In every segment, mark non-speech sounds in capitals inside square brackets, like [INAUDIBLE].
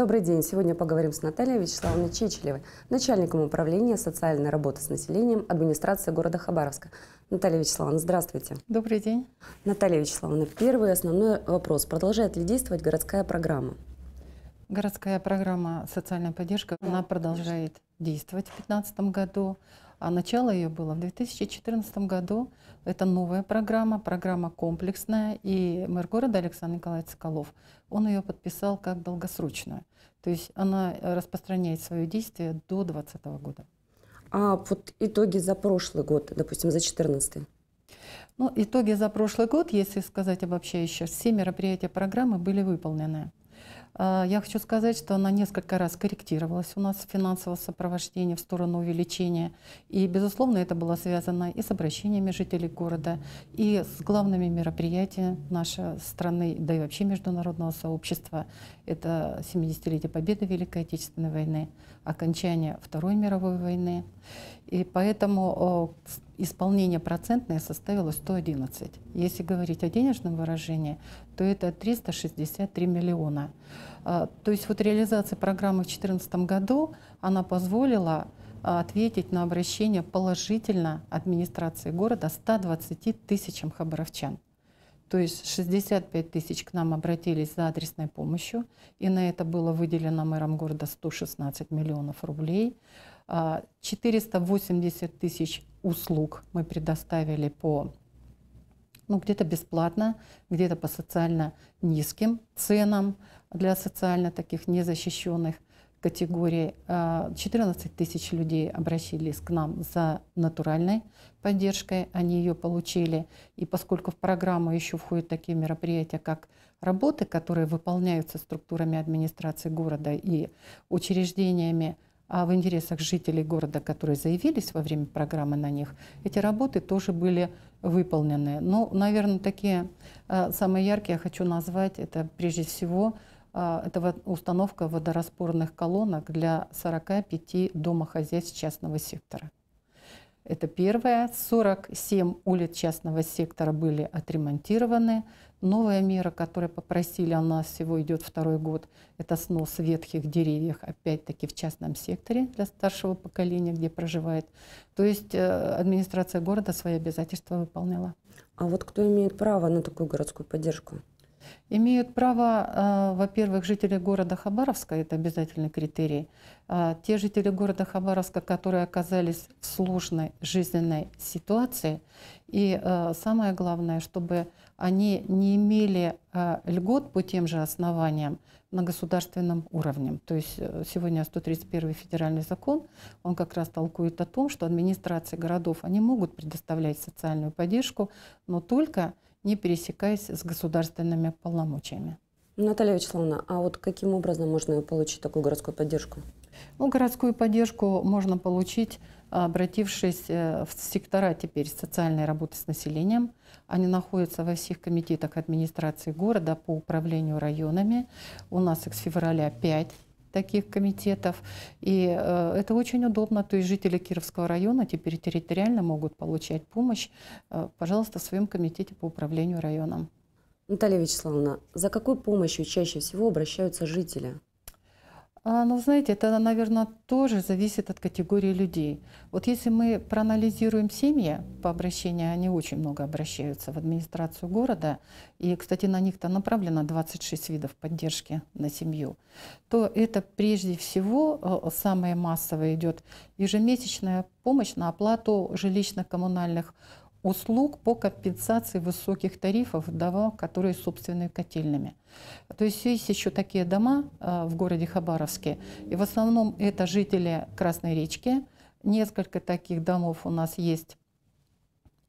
Добрый день. Сегодня поговорим с Натальей Вячеславовной Чечелевой, начальником управления социальной работы с населением администрации города Хабаровска. Наталья Вячеславовна, здравствуйте. Добрый день. Наталья Вячеславовна, первый основной вопрос. Продолжает ли действовать городская программа? Городская программа «Социальная поддержка» она продолжает действовать в 2015 году. А начало ее было в 2014 году. Это новая программа, программа комплексная. И мэр города Александр Николаевич Соколов, он ее подписал как долгосрочную. То есть она распространяет свое действие до 2020 года. А вот итоги за прошлый год, допустим, за 2014 ну, итоги за прошлый год, если сказать обобщающе, все мероприятия программы были выполнены. А, я хочу сказать, что она несколько раз корректировалась у нас в финансовое сопровождение в сторону увеличения. И, безусловно, это было связано и с обращениями жителей города, и с главными мероприятиями нашей страны, да и вообще международного сообщества. Это 70-летие Победы Великой Отечественной войны, окончание Второй мировой войны. И поэтому исполнение процентное составило 111. Если говорить о денежном выражении, то это 363 миллиона. А, то есть вот реализация программы в 2014 году, она позволила а, ответить на обращение положительно администрации города 120 тысячам хабаровчан. То есть 65 тысяч к нам обратились за адресной помощью, и на это было выделено мэром города 116 миллионов рублей. 480 а, тысяч услуг мы предоставили по ну, где-то бесплатно, где-то по социально низким ценам для социально таких незащищенных категорий. 14 а, тысяч людей обращались к нам за натуральной поддержкой, они ее получили. И поскольку в программу еще входят такие мероприятия, как работы, которые выполняются структурами администрации города и учреждениями, в интересах жителей города, которые заявились во время программы на них, эти работы тоже были выполнены. Ну, наверное, такие э, самые яркие я хочу назвать, это прежде всего э, это установка водораспорных колонок для 45 домохозяйств частного сектора. Это первое. 47 улиц частного сектора были отремонтированы. Новая мера, которую попросили у нас всего идет второй год, это снос ветхих деревьев, опять-таки в частном секторе для старшего поколения, где проживает. То есть э, администрация города свои обязательства выполняла. А вот кто имеет право на такую городскую поддержку? Имеют право, э, во-первых, жители города Хабаровска, это обязательный критерий. А те жители города Хабаровска, которые оказались в сложной жизненной ситуации, и э, самое главное, чтобы они не имели э, льгот по тем же основаниям на государственном уровне. То есть сегодня 131 федеральный закон, он как раз толкует о том, что администрации городов, они могут предоставлять социальную поддержку, но только не пересекаясь с государственными полномочиями. Наталья Вячеславовна, а вот каким образом можно получить такую городскую поддержку? Ну, городскую поддержку можно получить, обратившись э, в сектора теперь социальной работы с населением. Они находятся во всех комитетах администрации города по управлению районами. У нас их с февраля 5 таких комитетов. И э, это очень удобно. То есть жители Кировского района теперь территориально могут получать помощь, э, пожалуйста, в своем комитете по управлению районом. Наталья Вячеславовна, за какой помощью чаще всего обращаются жители? А, ну, знаете, это, наверное, тоже зависит от категории людей. Вот если мы проанализируем семьи по обращению, они очень много обращаются в администрацию города, и, кстати, на них-то направлено 26 видов поддержки на семью, то это прежде всего э, самое массовое идет ежемесячная помощь на оплату жилищно-коммунальных услуг по компенсации высоких тарифов домах, которые собственными котельными. То есть есть еще такие дома э, в городе Хабаровске, и в основном это жители Красной речки. Несколько таких домов у нас есть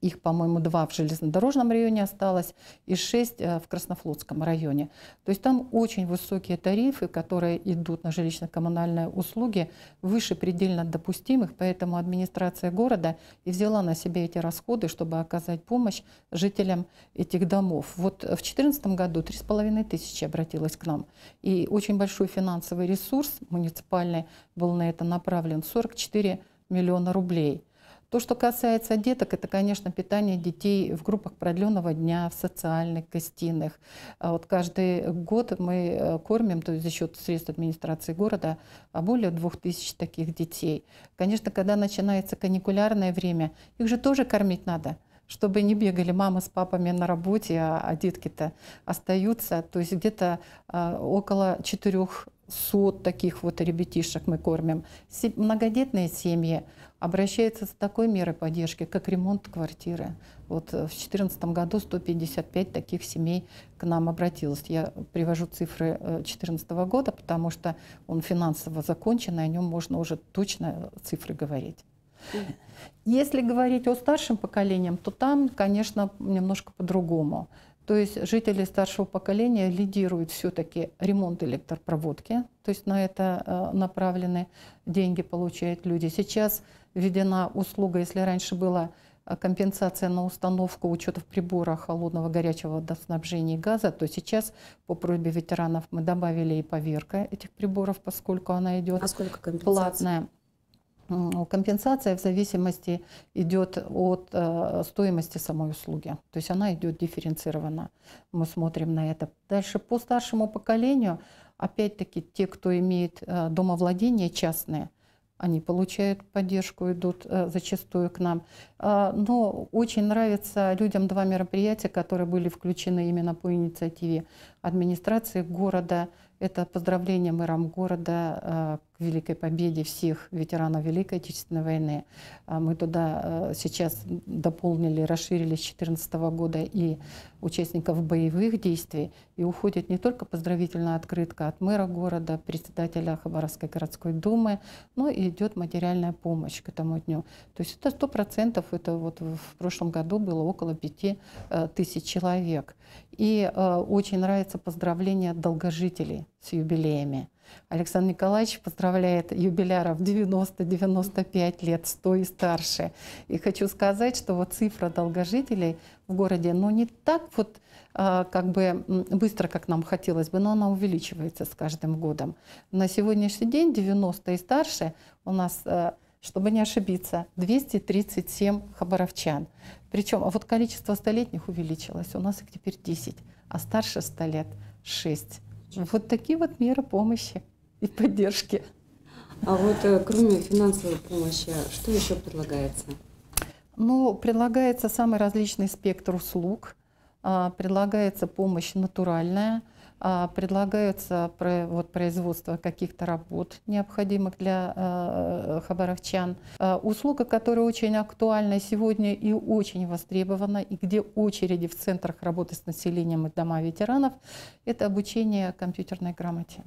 их, по-моему, два в железнодорожном районе осталось и шесть э, в Краснофлотском районе. То есть там очень высокие тарифы, которые идут на жилищно-коммунальные услуги, выше предельно допустимых, поэтому администрация города и взяла на себя эти расходы, чтобы оказать помощь жителям этих домов. Вот в 2014 году 3,5 тысячи обратилось к нам. И очень большой финансовый ресурс муниципальный был на это направлен, 44 миллиона рублей – То, что касается деток, это, конечно, питание детей в группах продленного дня, в социальных гостиных. А вот каждый год мы э, кормим, то есть за счет средств администрации города, а более 2000 таких детей. Конечно, когда начинается каникулярное время, их же тоже кормить надо чтобы не бегали мамы с папами на работе, а, а детки-то остаются. То есть где-то около 400 таких вот ребятишек мы кормим. Многодетные семьи обращаются с такой мерой поддержки, как ремонт квартиры. Вот в 2014 году 155 таких семей к нам обратилось. Я привожу цифры 2014 года, потому что он финансово закончен, и о нем можно уже точно цифры говорить. Если говорить о старшем поколении, то там, конечно, немножко по-другому. То есть жители старшего поколения лидируют все-таки ремонт электропроводки, то есть на это э, направлены деньги получают люди. Сейчас введена услуга, если раньше была э, компенсация на установку учетов прибора холодного горячего водоснабжения и газа, то сейчас по просьбе ветеранов мы добавили и поверка этих приборов, поскольку она идет а сколько платная. Компенсация в зависимости идет от э, стоимости самой услуги. То есть она идет дифференцированно. Мы смотрим на это. Дальше по старшему поколению, опять-таки, те, кто имеет э, домовладения частные, они получают поддержку, идут э, зачастую к нам. Э, но очень нравятся людям два мероприятия, которые были включены именно по инициативе администрации города. Это поздравление мэром города Великой Победе всех ветеранов Великой Отечественной войны. А мы туда э, сейчас дополнили, расширили с 2014 года и участников боевых действий. И уходит не только поздравительная открытка от мэра города, председателя Хабаровской городской думы, но и идет материальная помощь к этому дню. То есть это сто процентов, это вот в прошлом году было около пяти э, тысяч человек. И очень нравится поздравление долгожителей с юбилеями. Александр Николаевич поздравляет юбиляров 90-95 лет, 100 и старше. И хочу сказать, что вот цифра долгожителей в городе, ну не так вот а, как бы быстро, как нам хотелось бы, но она увеличивается с каждым годом. На сегодняшний день 90 и старше у нас а, чтобы не ошибиться, 237 хабаровчан. Причем а вот количество столетних увеличилось, у нас их теперь 10, а старше 100 лет 6. Вот такие вот меры помощи и поддержки. А вот э, кроме финансовой помощи, что еще предлагается? Ну, предлагается самый различный спектр услуг. А, предлагается помощь натуральная, а, предлагается вот, производство каких-то работ, необходимых для э, хабаровчан. Услуга, которая очень актуальна сегодня и очень востребована, и где очереди в центрах работы с населением и дома ветеранов, это обучение компьютерной грамоте.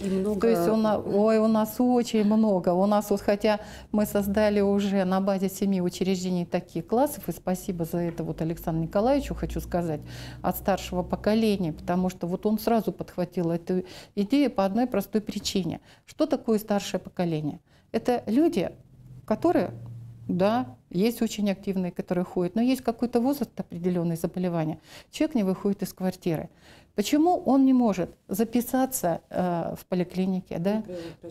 И много... То есть у нас, ой, у нас очень много. У нас вот, хотя мы создали уже на базе семи учреждений таких классов, и спасибо за это вот Александру Николаевичу хочу сказать, от старшего поколения, потому что вот он сразу подхватил эту идею по одной простой причине. Что такое старшее поколение? Это люди, которые да, есть очень активные, которые ходят, но есть какой-то возраст определенный заболевания. Человек не выходит из квартиры. Почему он не может записаться э, в поликлинике? Да?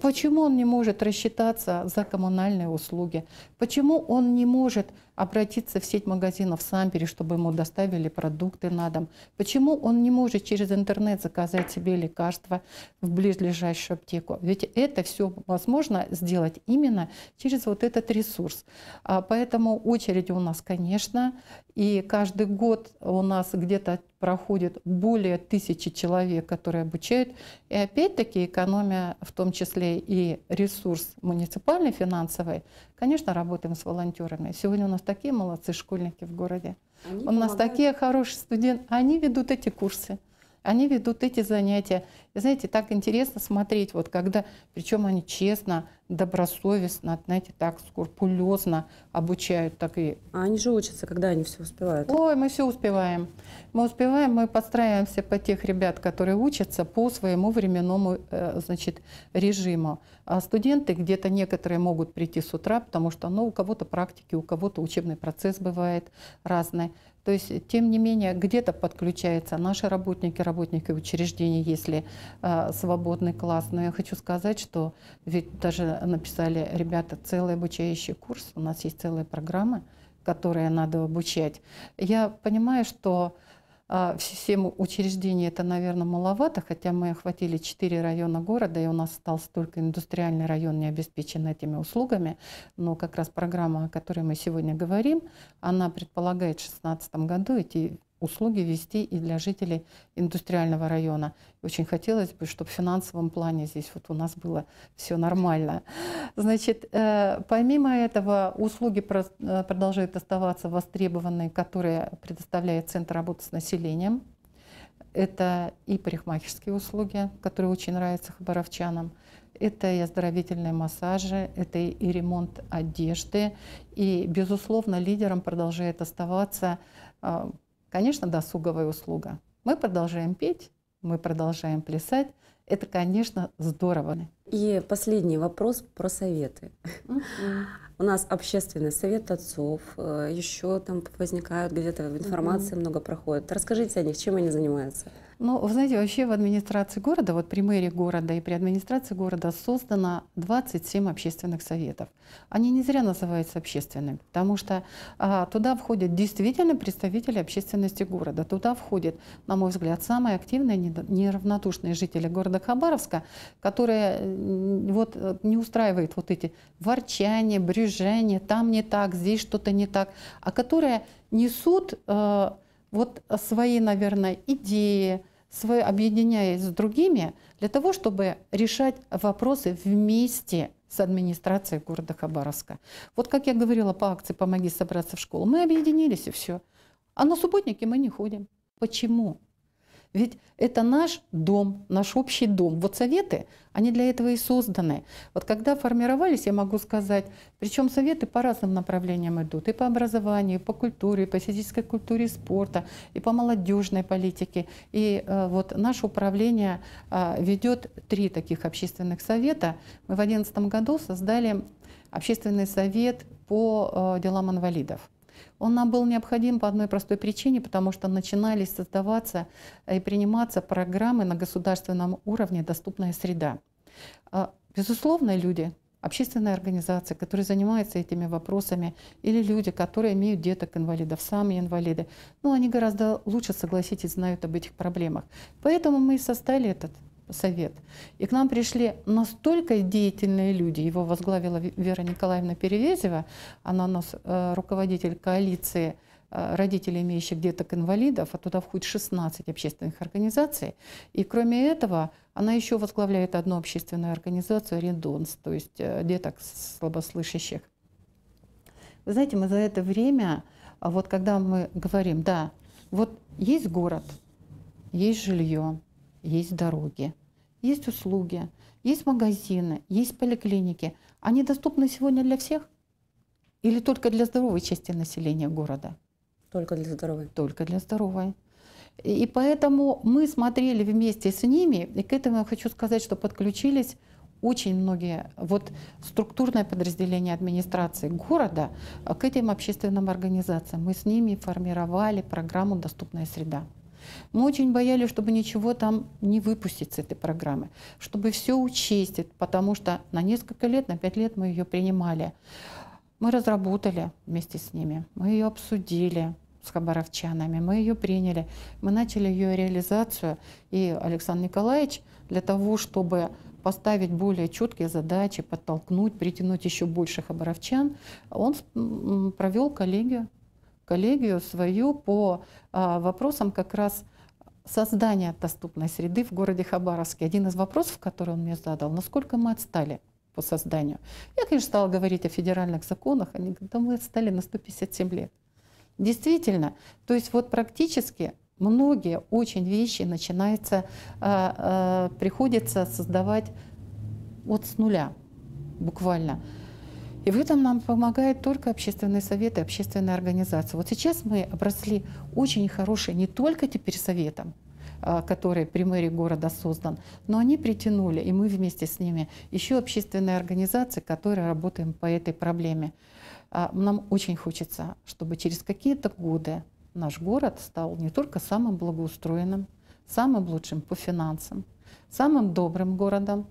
Почему он не может рассчитаться за коммунальные услуги? Почему он не может обратиться в сеть магазинов Самбери, чтобы ему доставили продукты на дом? Почему он не может через интернет заказать себе лекарства в ближайшую аптеку? Ведь это все возможно сделать именно через вот этот ресурс. А поэтому очереди у нас, конечно, и каждый год у нас где-то проходит более тысячи человек, которые обучают. И опять-таки экономия, в том числе и ресурс муниципальный, финансовый, конечно, работаем с волонтерами. Сегодня у нас такие молодцы школьники в городе. Они у помогают. нас такие хорошие студенты. Они ведут эти курсы. Они ведут эти занятия. И знаете, так интересно смотреть, вот когда, причем они честно, добросовестно, знаете, так скрупулезно обучают, так и... А они же учатся, когда они все успевают? Ой, мы все успеваем. Мы успеваем, мы подстраиваемся по тех ребят, которые учатся по своему временному, э, значит, режиму. А студенты где-то некоторые могут прийти с утра, потому что, ну, у кого-то практики, у кого-то учебный процесс бывает разный. То есть, тем не менее, где-то подключаются наши работники, работники учреждений, если э, свободный класс. Но я хочу сказать, что ведь даже написали ребята целый обучающий курс, у нас есть целые программы, которые надо обучать. Я понимаю, что а, всем учреждений это, наверное, маловато, хотя мы охватили четыре района города, и у нас остался только индустриальный район, не обеспечен этими услугами. Но как раз программа, о которой мы сегодня говорим, она предполагает в 2016 году эти услуги вести и для жителей индустриального района. очень хотелось бы, чтобы в финансовом плане здесь вот у нас было все нормально. Значит, э, помимо этого, услуги э, продолжают оставаться востребованные, которые предоставляет Центр работы с населением. Это и парикмахерские услуги, которые очень нравятся хабаровчанам. Это и оздоровительные массажи, это и ремонт одежды. И, безусловно, лидером продолжает оставаться э, Конечно, досуговая услуга. Мы продолжаем петь, мы продолжаем плясать. Это, конечно, здорово. И последний вопрос про советы. У нас общественный совет отцов, э, еще там возникают где-то информации много проходит. Расскажите о них, чем они занимаются? Ну, вы знаете, вообще в администрации города, вот при мэрии города и при администрации города создано 27 общественных советов. Они не зря называются общественными, потому что а, туда входят действительно представители общественности города. Туда входят, на мой взгляд, самые активные, неравнодушные жители города Хабаровска, которые вот э, не устраивают вот эти ворчания, брюжения, там не так, здесь что-то не так, а которые несут э, вот свои, наверное, идеи, свои, объединяясь с другими, для того, чтобы решать вопросы вместе с администрацией города Хабаровска. Вот как я говорила по акции «Помоги собраться в школу», мы объединились и все. А на субботники мы не ходим. Почему? Ведь это наш дом, наш общий дом. Вот советы, они для этого и созданы. Вот когда формировались, я могу сказать, причем советы по разным направлениям идут. И по образованию, и по культуре, и по физической культуре спорта, и по молодежной политике. И э, вот наше управление э, ведет три таких общественных совета. Мы в 2011 году создали общественный совет по э, делам инвалидов. Он нам был необходим по одной простой причине, потому что начинались создаваться и приниматься программы на государственном уровне «Доступная среда». А, безусловно, люди, общественные организации, которые занимаются этими вопросами, или люди, которые имеют деток-инвалидов, сами инвалиды, ну, они гораздо лучше, согласитесь, знают об этих проблемах. Поэтому мы и создали этот совет. И к нам пришли настолько деятельные люди, его возглавила Вера Николаевна Перевезева, она у нас э, руководитель коалиции э, родителей, имеющих деток-инвалидов, а туда входит 16 общественных организаций. И кроме этого, она еще возглавляет одну общественную организацию «Редонс», то есть э, деток слабослышащих. Вы знаете, мы за это время, а вот когда мы говорим, да, вот есть город, есть жилье, есть дороги, есть услуги, есть магазины, есть поликлиники. Они доступны сегодня для всех? Или только для здоровой части населения города? Только для здоровой. Только для здоровой. И поэтому мы смотрели вместе с ними, и к этому я хочу сказать, что подключились очень многие вот структурное подразделение администрации города к этим общественным организациям. Мы с ними формировали программу «Доступная среда». Мы очень боялись, чтобы ничего там не выпустить с этой программы, чтобы все учесть, потому что на несколько лет, на пять лет мы ее принимали. Мы разработали вместе с ними, мы ее обсудили с хабаровчанами, мы ее приняли, мы начали ее реализацию, и Александр Николаевич для того, чтобы поставить более четкие задачи, подтолкнуть, притянуть еще больше хабаровчан, он провел коллегию коллегию свою по а, вопросам как раз создания доступной среды в городе Хабаровске. Один из вопросов, который он мне задал, насколько мы отстали по созданию. Я, конечно, стала говорить о федеральных законах, они говорят, да мы отстали на 157 лет. Действительно, то есть вот практически многие очень вещи начинается, э, э, приходится создавать вот с нуля буквально. И в этом нам помогает только общественные советы, общественные организации. Вот сейчас мы обросли очень хорошие не только теперь советом, а, который при мэрии города создан, но они притянули, и мы вместе с ними, еще общественные организации, которые работаем по этой проблеме. А, нам очень хочется, чтобы через какие-то годы наш город стал не только самым благоустроенным, самым лучшим по финансам, самым добрым городом,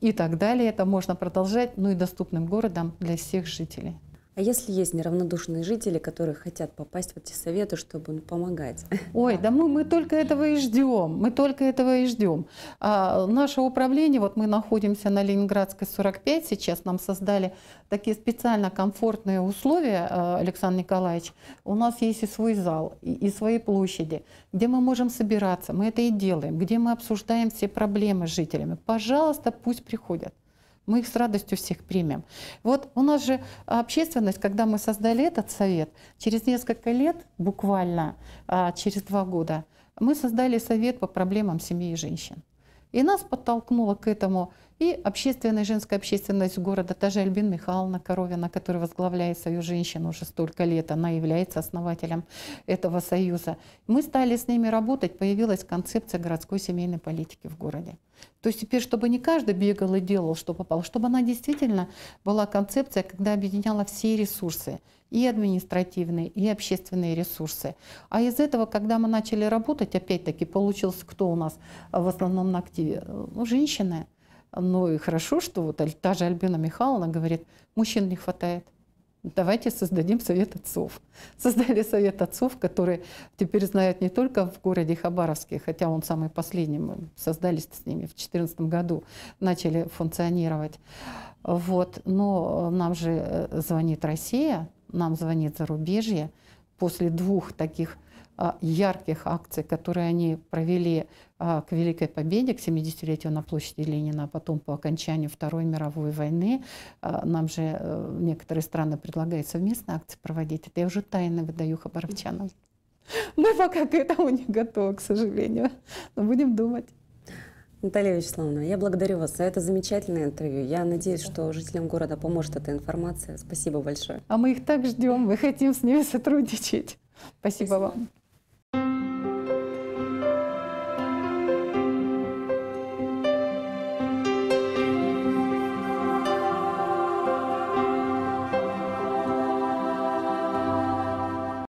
и так далее. Это можно продолжать, ну и доступным городом для всех жителей. А если есть неравнодушные жители, которые хотят попасть в эти советы, чтобы ну, помогать? Ой, да мы, мы только этого и ждем, мы только этого и ждем. А, наше управление, вот мы находимся на Ленинградской 45, сейчас нам создали такие специально комфортные условия, а, Александр Николаевич. У нас есть и свой зал, и, и свои площади, где мы можем собираться, мы это и делаем, где мы обсуждаем все проблемы с жителями. Пожалуйста, пусть приходят. Мы их с радостью всех примем. Вот у нас же общественность, когда мы создали этот совет, через несколько лет, буквально а, через два года, мы создали совет по проблемам семьи и женщин. И нас подтолкнуло к этому и общественная, женская общественность города, та же Альбин Михайловна Коровина, которая возглавляет Союз женщин уже столько лет, она является основателем этого союза. Мы стали с ними работать, появилась концепция городской семейной политики в городе. То есть теперь, чтобы не каждый бегал и делал, что попало, чтобы она действительно была концепция, когда объединяла все ресурсы, и административные, и общественные ресурсы. А из этого, когда мы начали работать, опять-таки получился кто у нас в основном на активе? Ну, женщины. Ну и хорошо, что вот та же Альбина Михайловна говорит, мужчин не хватает. Давайте создадим Совет отцов. [LAUGHS] Создали Совет отцов, который теперь знают не только в городе Хабаровске, хотя он самый последний, мы создались с ними в 2014 году, начали функционировать. Вот. Но нам же э, звонит Россия, нам звонит зарубежье. После двух таких ярких акций, которые они провели а, к Великой Победе, к 70-летию на площади Ленина, а потом по окончанию Второй мировой войны. А, нам же э, некоторые страны предлагают совместные акции проводить. Это я уже тайно выдаю хабаровчанам. Мы пока к этому не готовы, к сожалению. Но будем думать. Наталья Вячеславовна, я благодарю вас за это замечательное интервью. Я надеюсь, что жителям города поможет эта информация. Спасибо большое. А мы их так ждем, мы хотим с ними сотрудничать. Спасибо, Спасибо. вам.